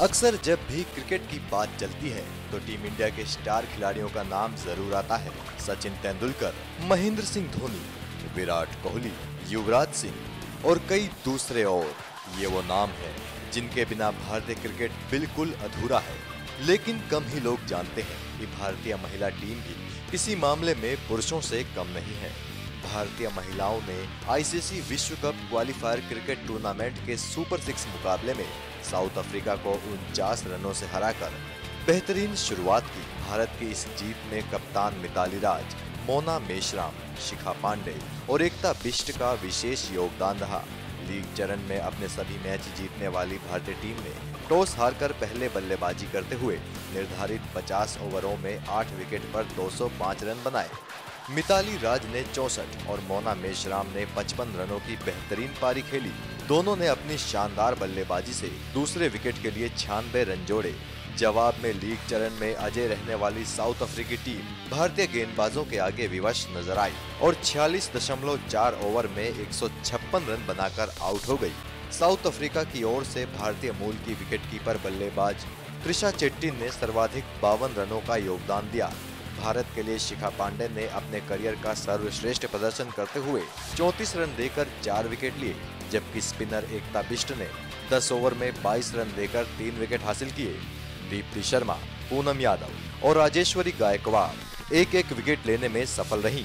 अक्सर जब भी क्रिकेट की बात चलती है तो टीम इंडिया के स्टार खिलाड़ियों का नाम ज़रूर आता है। सचिन तेंदुलकर, महेंद्र सिंह धोनी, विराट कोहली, युवराज सिंह और कई दूसरे और। ये वो नाम है, जिनके बिना भारतीय क्रिकेट बिल्कुल अधूरा है। लेकिन कम ही लोग जानते हैं कि भारतीय महिला टीम भी इसी मामले में पुरुषों से कम नहीं है। भारतीय महिलाओं ने आईसीसी विश्व कप क्वालिफायर क्रिकेट टूर्नामेंट के सुपर सिक्स मुकाबले में साउथ अफ्रीका को उनचास रनों से हराकर बेहतरीन शुरुआत की। भारत की इस जीत में कप्तान मिताली राज, मोना मेशराम, शिखा पांडे और एकता बिष्ट का विशेष योगदान रहा। लीग चरण में अपने सभी मैच जीतने वाली भारतीय टीम ने टॉस हारकर पहले बल्लेबाजी करते हुए निर्धारित 50 ओवरों में 8 विकेट पर 205 रन बनाए। मिताली राज ने चौसठ और मोना मेशराम ने 55 रनों की बेहतरीन पारी खेली। दोनों ने अपनी शानदार बल्लेबाजी से दूसरे विकेट के लिए छियानबे रन जोड़े। जवाब में लीग चरण में अजय रहने वाली साउथ अफ्रीकी टीम भारतीय गेंदबाजों के आगे विवश नज़र आई और 46.4 ओवर में 156 रन बनाकर आउट हो गई। साउथ अफ्रीका की ओर से भारतीय मूल की विकेटकीपर बल्लेबाज त्रिशा चेट्टी ने सर्वाधिक बावन रनों का योगदान दिया। भारत के लिए शिखा पांडे ने अपने करियर का सर्वश्रेष्ठ प्रदर्शन करते हुए 34 रन देकर चार विकेट लिए, जबकि स्पिनर एकता बिष्ट ने 10 ओवर में 22 रन देकर तीन विकेट हासिल किए। दीप्ति शर्मा, पूनम यादव और राजेश्वरी गायकवाड़ एक एक विकेट लेने में सफल रही।